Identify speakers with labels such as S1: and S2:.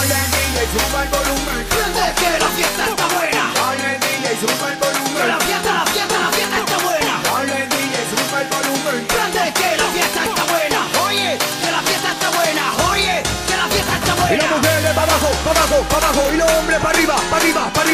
S1: Dale DJ, sube el volumen.
S2: Prende que la fiesta está buena.
S1: Dale DJ, sube el volumen, Que
S2: la fiesta, la fiesta, la fiesta está buena.
S1: Dale DJ, sube el volumen.
S2: Prende que la fiesta está buena. Oye, que la fiesta está buena. Oye, que la fiesta está buena.
S1: Y las buena. mujeres para abajo, para abajo, para abajo. Y los hombres para arriba, para arriba, para arriba.